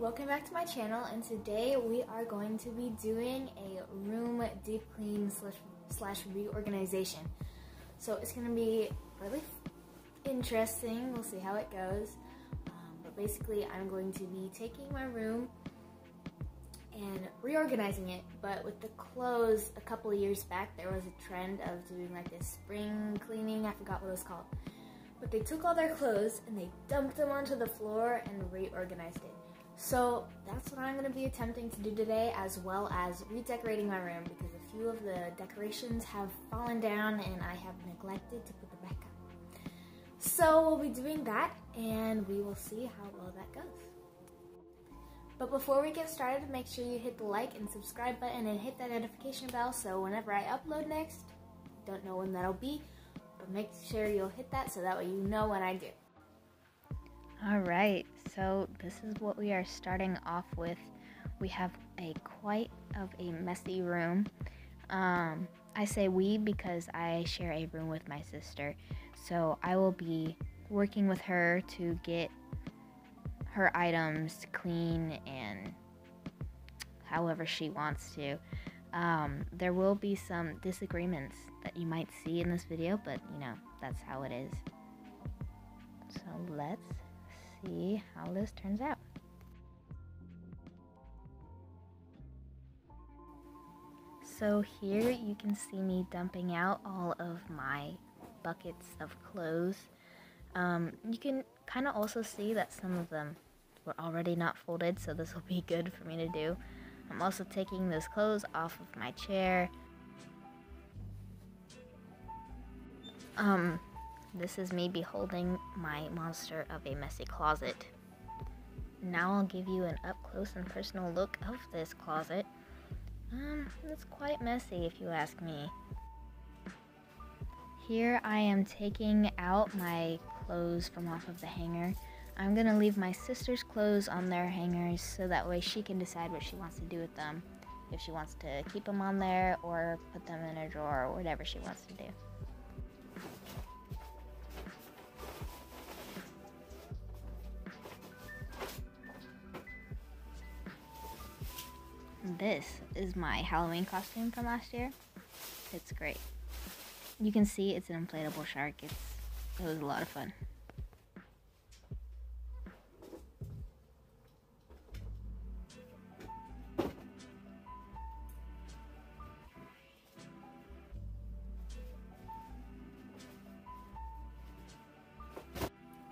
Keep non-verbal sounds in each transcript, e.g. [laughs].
welcome back to my channel and today we are going to be doing a room deep clean slash, slash reorganization. So it's going to be really interesting, we'll see how it goes. Um, but basically I'm going to be taking my room and reorganizing it but with the clothes a couple years back there was a trend of doing like this spring cleaning, I forgot what it was called. But they took all their clothes and they dumped them onto the floor and reorganized it. So that's what I'm going to be attempting to do today as well as redecorating my room because a few of the decorations have fallen down and I have neglected to put them back up. So we'll be doing that and we will see how well that goes. But before we get started, make sure you hit the like and subscribe button and hit that notification bell so whenever I upload next, don't know when that'll be, but make sure you'll hit that so that way you know when I do. All right, so this is what we are starting off with. We have a quite of a messy room. Um, I say we because I share a room with my sister. So I will be working with her to get her items clean and however she wants to. Um, there will be some disagreements that you might see in this video, but you know, that's how it is. So let's see how this turns out. So here you can see me dumping out all of my buckets of clothes. Um, you can kind of also see that some of them were already not folded, so this will be [laughs] good for me to do. I'm also taking those clothes off of my chair. Um, this is me beholding my monster of a messy closet. Now I'll give you an up close and personal look of this closet. Um, it's quite messy if you ask me. Here I am taking out my clothes from off of the hanger. I'm gonna leave my sister's clothes on their hangers so that way she can decide what she wants to do with them. If she wants to keep them on there or put them in a drawer or whatever she wants to do. This is my Halloween costume from last year. It's great. You can see it's an inflatable shark. It's it was a lot of fun.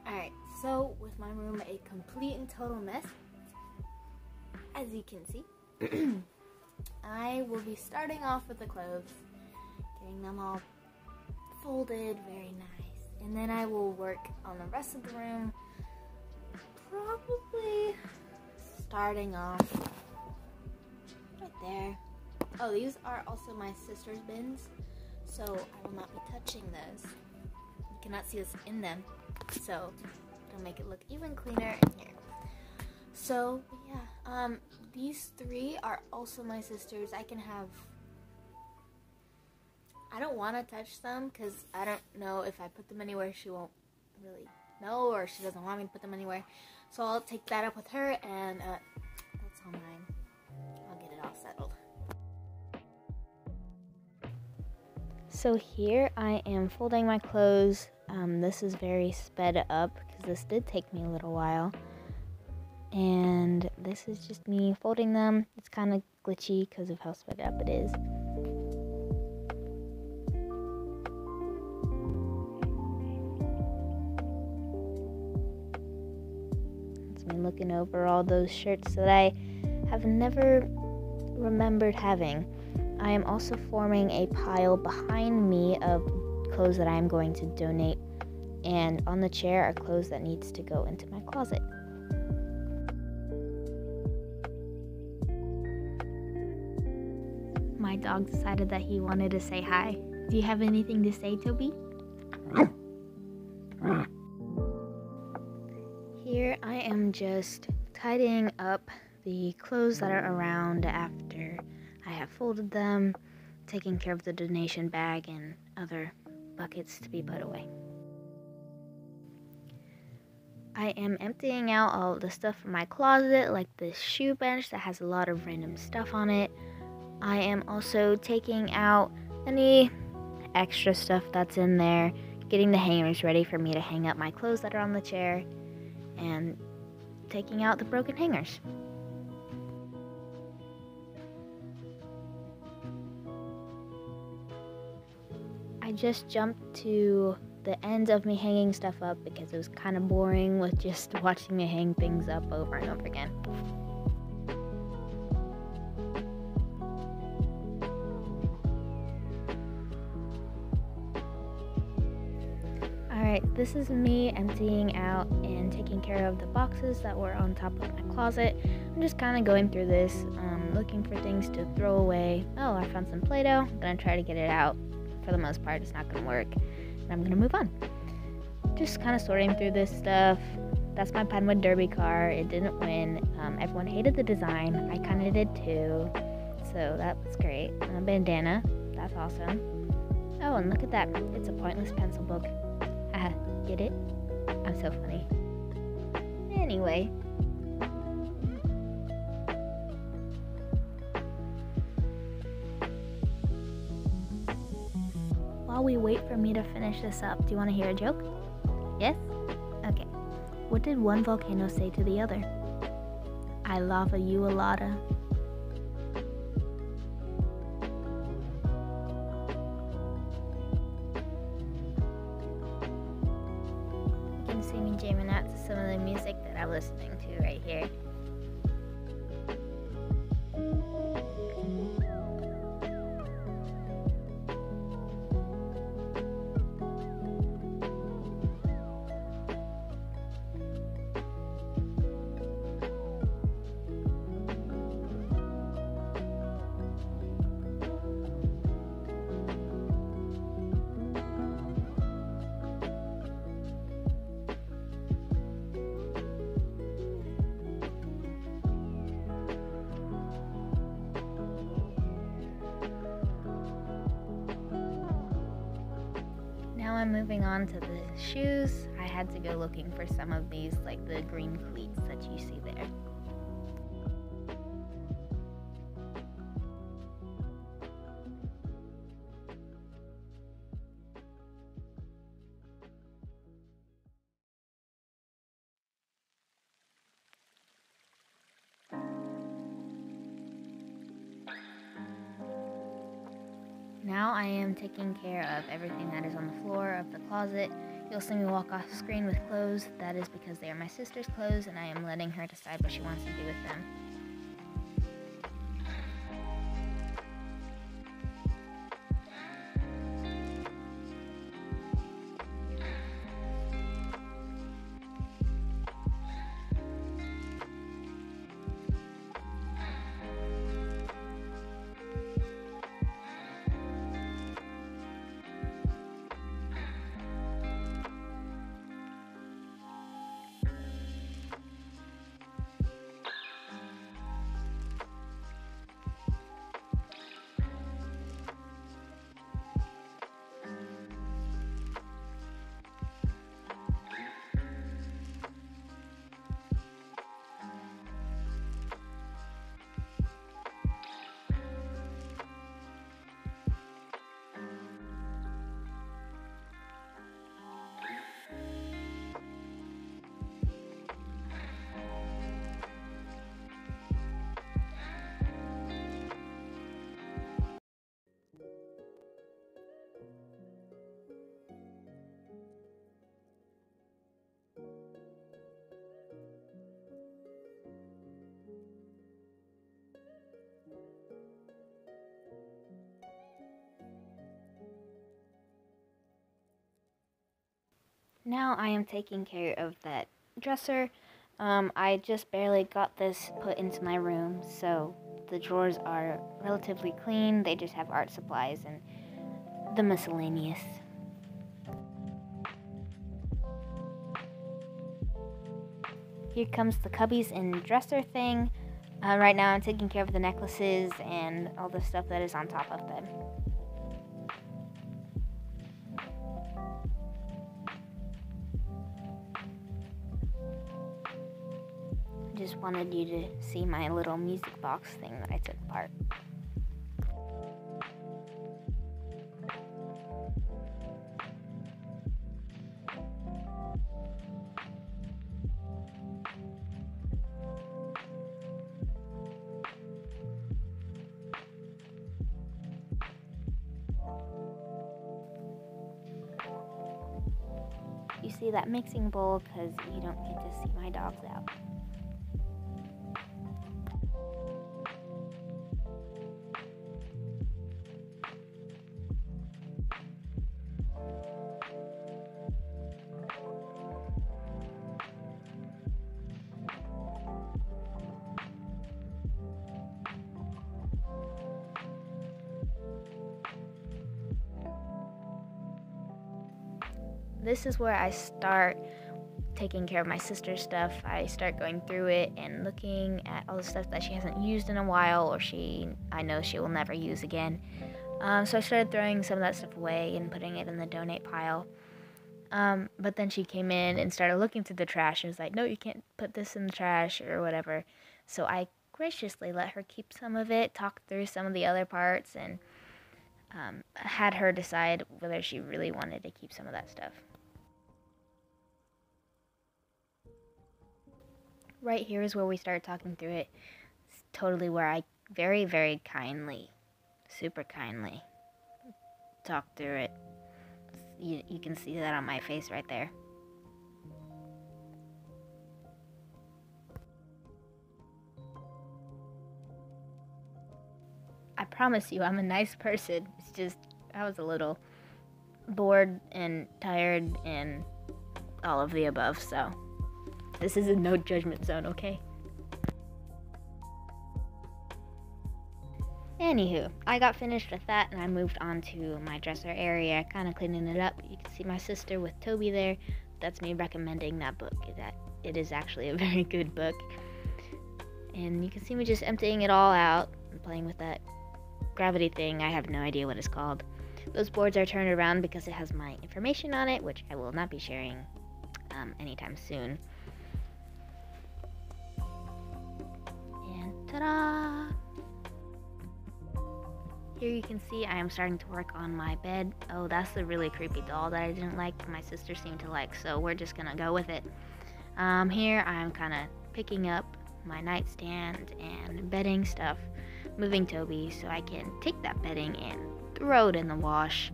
Alright, so with my room a complete and total mess, as you can see, [clears throat] I will be starting off with the clothes, getting them all folded very nice, and then I will work on the rest of the room, probably starting off right there. Oh, these are also my sister's bins, so I will not be touching those. You cannot see what's in them, so it'll make it look even cleaner in here. So, yeah, um, these three are also my sisters. I can have. I don't want to touch them because I don't know if I put them anywhere she won't really know or she doesn't want me to put them anywhere. So I'll take that up with her and uh, that's all mine. I'll get it all settled. So here I am folding my clothes. Um, this is very sped up because this did take me a little while and this is just me folding them. It's kind of glitchy because of how sped up it is. It's me looking over all those shirts that I have never remembered having. I am also forming a pile behind me of clothes that I am going to donate, and on the chair are clothes that needs to go into my closet. Dog decided that he wanted to say hi. Do you have anything to say, Toby? Here I am just tidying up the clothes that are around after I have folded them, taking care of the donation bag and other buckets to be put away. I am emptying out all the stuff from my closet, like this shoe bench that has a lot of random stuff on it. I am also taking out any extra stuff that's in there, getting the hangers ready for me to hang up my clothes that are on the chair, and taking out the broken hangers. I just jumped to the end of me hanging stuff up because it was kind of boring with just [laughs] watching me hang things up over and over again. Alright, this is me emptying out and taking care of the boxes that were on top of my closet. I'm just kind of going through this, um, looking for things to throw away. Oh, I found some Play Doh. I'm gonna try to get it out. For the most part, it's not gonna work. And I'm gonna move on. Just kind of sorting through this stuff. That's my Pinewood Derby car. It didn't win. Um, everyone hated the design. I kind of did too. So that was great. A bandana. That's awesome. Oh, and look at that. It's a pointless pencil book. Get it? I'm so funny. Anyway. While we wait for me to finish this up, do you want to hear a joke? Yes? Okay. What did one volcano say to the other? I lava you a lotta. To some of the music that I'm listening to right here. I'm moving on to the shoes. I had to go looking for some of these, like the green cleats that you see there. Now I am taking care of everything that is on the floor of the closet. You'll see me walk off screen with clothes. That is because they are my sister's clothes and I am letting her decide what she wants to do with them. Now I am taking care of that dresser. Um, I just barely got this put into my room, so the drawers are relatively clean. They just have art supplies and the miscellaneous. Here comes the cubbies and dresser thing. Uh, right now I'm taking care of the necklaces and all the stuff that is on top of them. Just wanted you to see my little music box thing that I took apart. You see that mixing bowl because you don't get to see my dogs out. This is where I start taking care of my sister's stuff. I start going through it and looking at all the stuff that she hasn't used in a while or she I know she will never use again. Um, so I started throwing some of that stuff away and putting it in the donate pile. Um, but then she came in and started looking through the trash and was like, no, you can't put this in the trash or whatever. So I graciously let her keep some of it, talk through some of the other parts, and um, had her decide whether she really wanted to keep some of that stuff. Right here is where we started talking through it. It's totally where I very, very kindly, super kindly, talked through it. You, you can see that on my face right there. I promise you, I'm a nice person. It's just, I was a little bored and tired and all of the above, so. This is a no judgment zone, okay? Anywho, I got finished with that and I moved on to my dresser area, kind of cleaning it up. You can see my sister with Toby there. That's me recommending that book. That it is actually a [laughs] very good book. And you can see me just emptying it all out and playing with that gravity thing. I have no idea what it's called. Those boards are turned around because it has my information on it, which I will not be sharing um, anytime soon. Ta-da! Here you can see I am starting to work on my bed. Oh, that's the really creepy doll that I didn't like, my sister seemed to like, so we're just gonna go with it. Um, here I'm kind of picking up my nightstand and bedding stuff, moving Toby so I can take that bedding and throw it in the wash.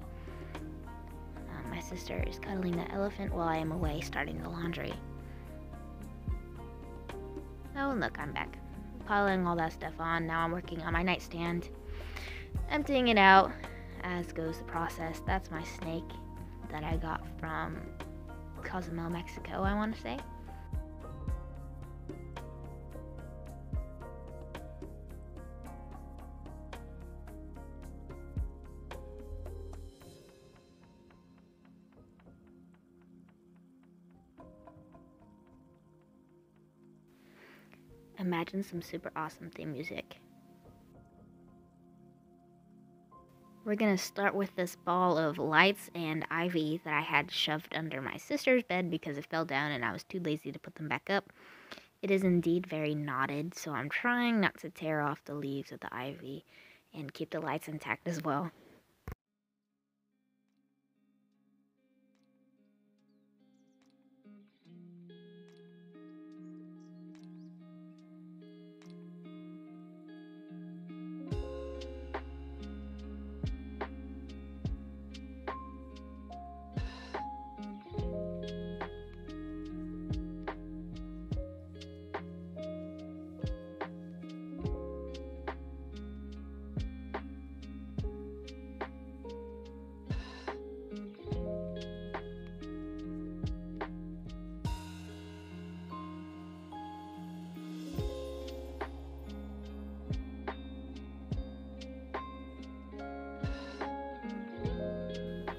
Um, my sister is cuddling the elephant while I am away starting the laundry. Oh, look, I'm back piling all that stuff on. Now I'm working on my nightstand, emptying it out as goes the process. That's my snake that I got from Cozumel, Mexico, I want to say. Imagine some super awesome theme music. We're gonna start with this ball of lights and ivy that I had shoved under my sister's bed because it fell down and I was too lazy to put them back up. It is indeed very knotted, so I'm trying not to tear off the leaves of the ivy and keep the lights intact as well.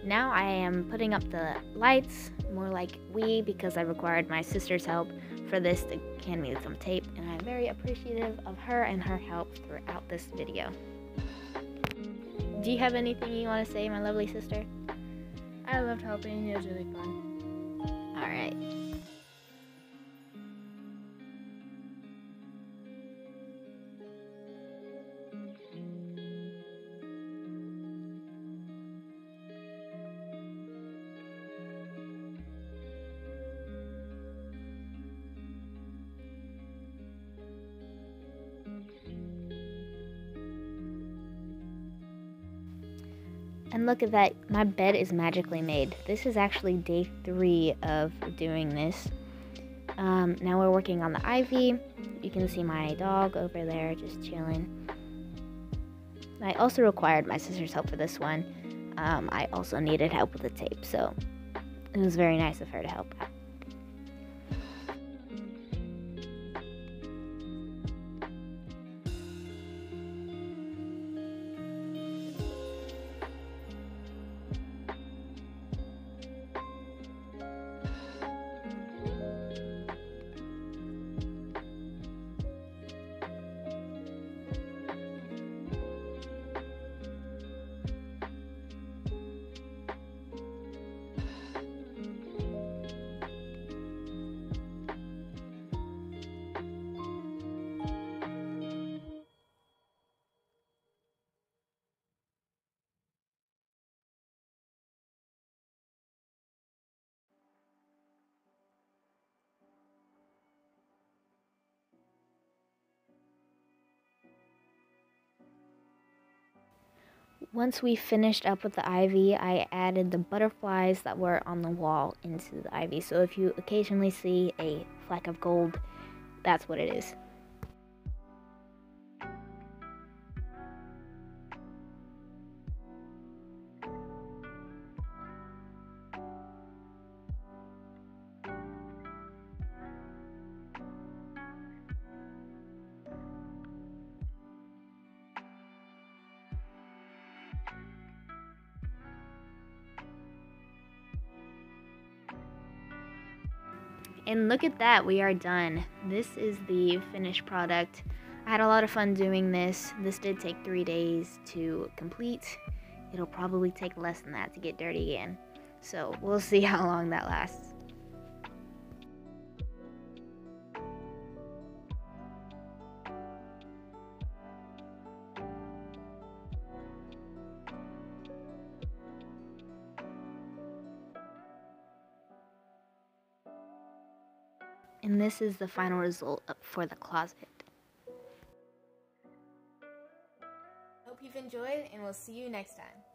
Now I am putting up the lights, more like we, because I required my sister's help for this to hand me some tape, and I'm very appreciative of her and her help throughout this video. Do you have anything you want to say, my lovely sister? I loved helping, it was really fun. Alright. Look at that, my bed is magically made. This is actually day three of doing this. Um, now we're working on the ivy. You can see my dog over there just chilling. I also required my sister's help for this one. Um, I also needed help with the tape, so it was very nice of her to help out. Once we finished up with the ivy, I added the butterflies that were on the wall into the ivy. So if you occasionally see a fleck of gold, that's what it is. And look at that, we are done. This is the finished product. I had a lot of fun doing this. This did take three days to complete. It'll probably take less than that to get dirty again. So we'll [laughs] see how long that lasts. This is the final result for the closet. Hope you've enjoyed and we'll see you next time.